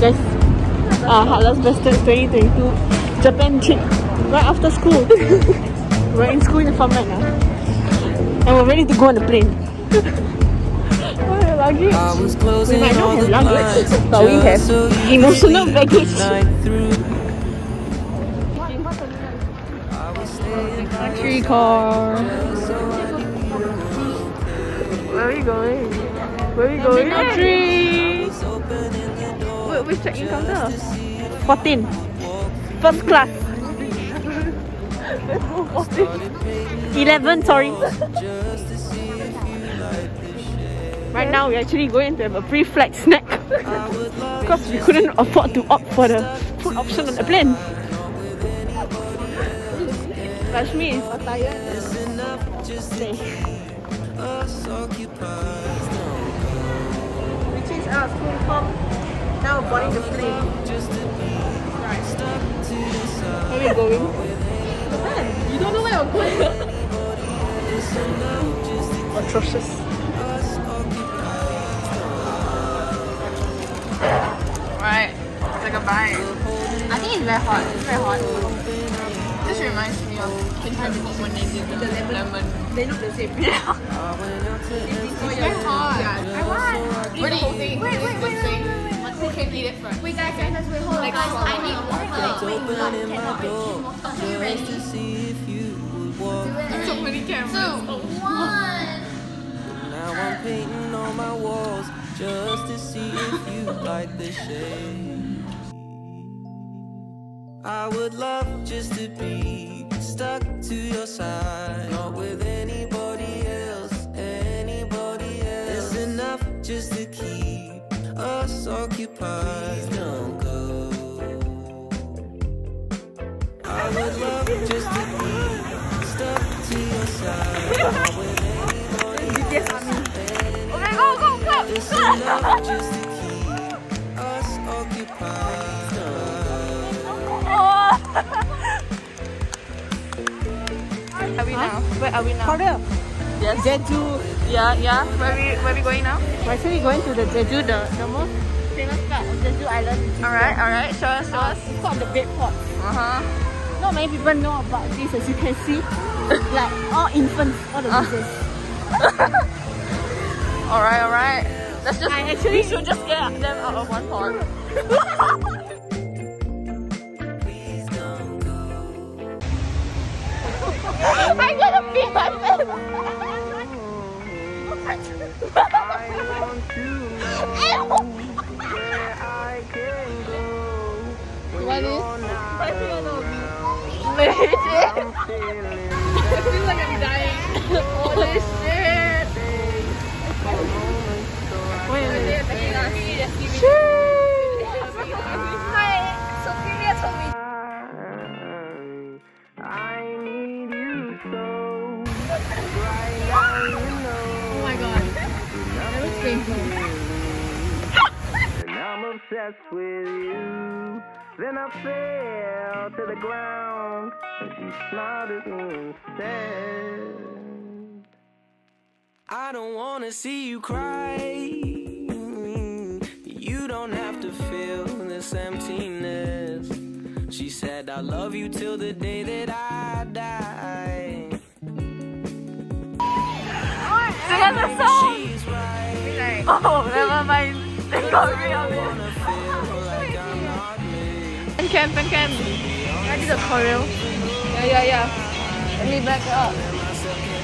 guys. Uh, Heartless Bastard 2022 Japan trip right after school. we're in school uniform right now. And we're ready to go on the plane. luggage. We might not have luggage, but we have emotional baggage. Country car. Where are we going? Where are we going? Country. Which check-in counter? 14. First class. 11, sorry. right now, we're actually going to have a pre-flight snack. because we couldn't afford to opt for the food option on the plane. Rashmi is tired. We changed our school uniform. Now we're boarding the plane. Where are we going? Japan. You don't know where we're going. Atrocious. Right, take a bite. I think it's very hot. It's very hot. This reminds me of Milk when they did the lemon. They look the same. Yeah. wait. Who can eat it first? Wait guys, guys, guys, wait, hold on Like, guys. I need swallow. water. Wait, wait, cannot, cannot. Okay, ready? Do it. So many cameras. Two, oh. one. Now I'm painting on my walls just to see if you like the shade. I would love just to be stuck to your side, not with anybody else, anybody else. It's enough just to keep us occupied. Please don't go. I would love just to be stuck to your side. Okay, go, go, go. Enough just to keep us occupied. Are we now? Where are we now? Korea. Yes. Jeju. Yeah, yeah. Where we where we going now? We're actually going to the Jeju, the, the most famous part of Jeju Island. Alright, alright. Show us, show Uh, us. it's called the Bed Pot. Uh huh. Not many people know about this as you can see. like all infants, all the Uh. Alright, alright. Let's just. I actually- we should just get them out of one pot. I'm gonna pee myself. You're not around, Legit. I'm I feel like I'm dying. Holy shit. Wait, wait, wait. I so. Oh obsessed with you. Then I fell to the ground, and she smiled at me and said, I don't wanna see you cry. You don't have to feel this emptiness. She said, I love you till the day that I die. Sing us a song. She's right. Oh, never mind. They got me. Pen cam. I did a choreo. Yeah, yeah, yeah. Let me back up.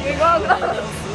We go, go.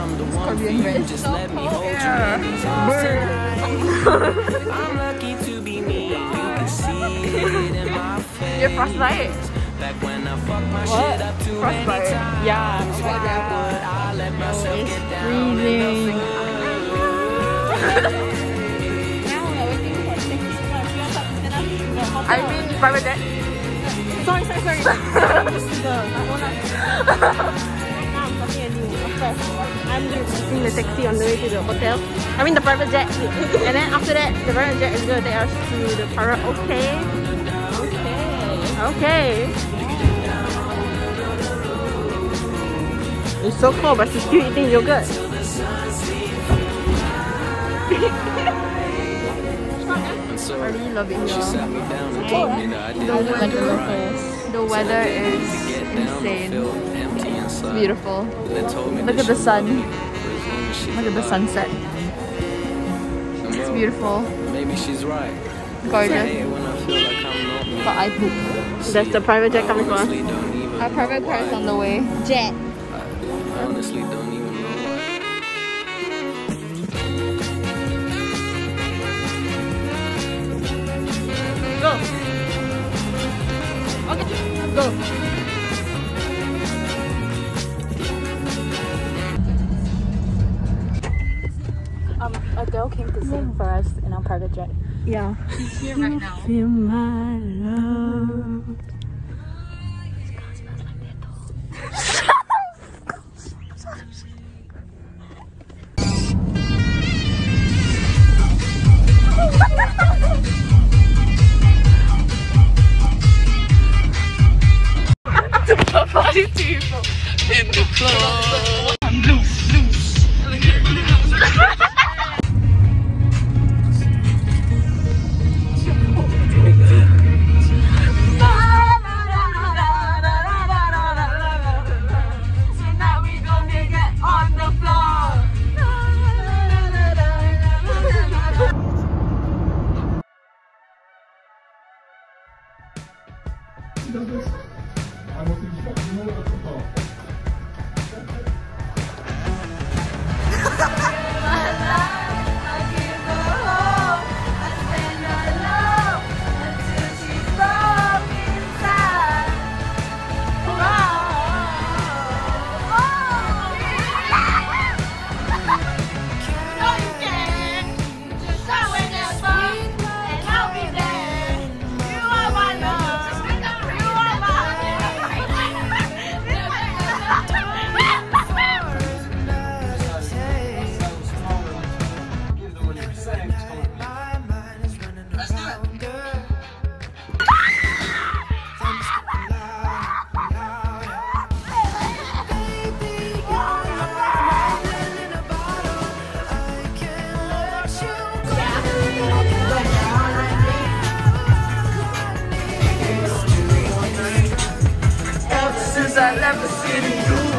I'm the one for you. Just So let me hold Yeah. you in these arms tonight. I'm lucky to be me. You can see it in my face. You have frostbite? Back when I fucked my What? shit up too Frostbite. many times. Yeah, oh I that would, I let myself It's get down. freezing. I mean private jet. Sorry, sorry, sorry. I'm going taking the taxi on the way to the hotel. I mean the private jet. And then after that, the private jet is going to take us to the private. Okay. Okay. Okay. It's so cold, but she's still eating yogurt. I really love it She here. sat me down and told me that I didn't The have to cry. weather, the weather is insane. Feel empty inside. Beautiful. Told me Look at the sun. loved me for as long as she's Look at the sunset. And It's beautiful. Maybe she's right. Gorgeous. I feel like I'm not me. But I poop. That's the private jet coming for us. honestly Our private know car is on the way. Jet. I honestly don't even know why. Go. Okay, go. Girl came to sing for us in our private jet. Yeah. Here right now. Feel my love. Look at,